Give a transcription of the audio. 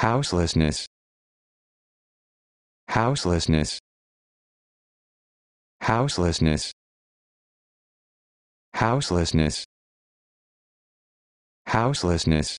houselessness. Houselessness. Houselessness. Houselessness. Houselessness.